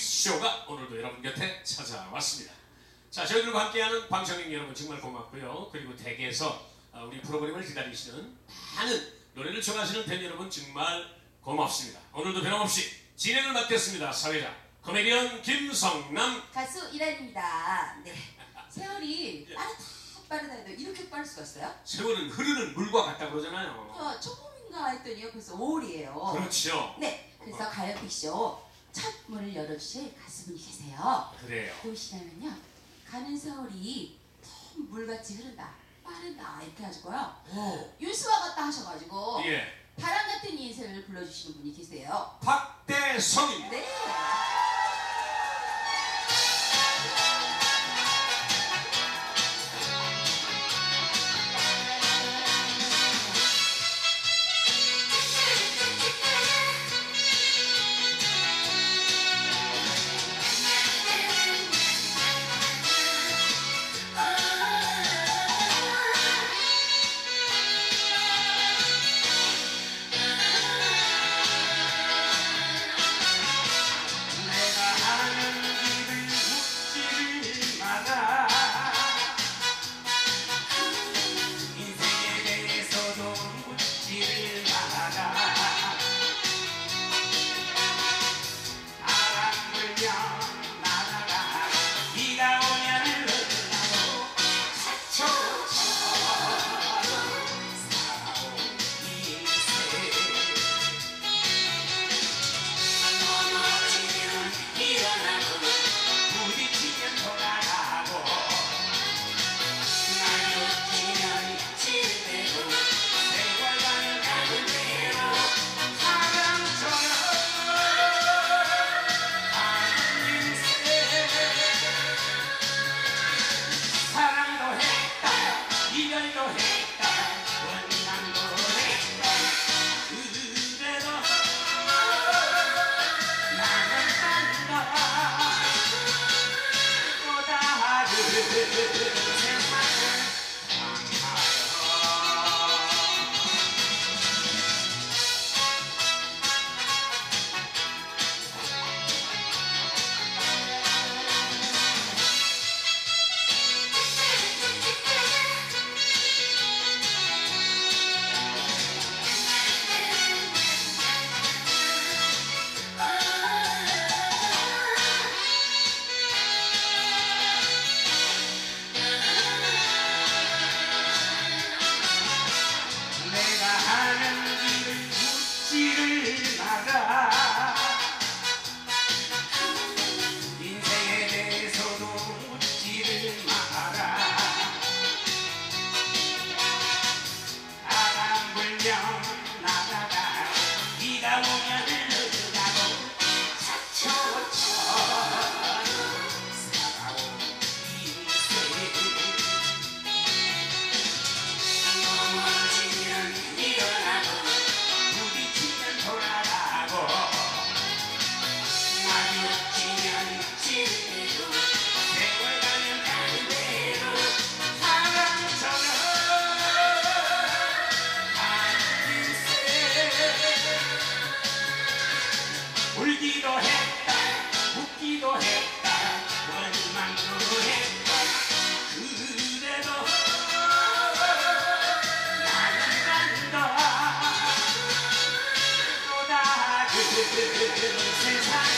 빅쇼가 오늘도 여러분 곁에 찾아왔습니다. 자, 저희들과 함께하는 방청객 여러분 정말 고맙고요. 그리고 댁에서 어, 우리 프로그램을 기다리시는 많은 노래를 좋아하시는 팬 여러분 정말 고맙습니다. 오늘도 변함없이 진행을 맡겠습니다. 사회자 코미디언 김성남 가수 이란입니다. 네. 세월이 빠르다 빠르다 해도 이렇게 빠를 수가 있어요? 세월은 흐르는 물과 같다 그러잖아요. 저 조금인가 했더니 요 벌써 5월이에요. 그렇죠. 네. 그래서 가요빅쇼 첫 문을 열어주실 가수분이 계세요. 그래요. 누구시냐면요. 가는 세월이 너무 물같이 흐른다. 빠르다 이렇게 해가지고요. 오, 윤수와 같다 하셔가지고 예, 바람 같은 인생을 불러주시는 분이 계세요. 박대성입니다. 네. Vocês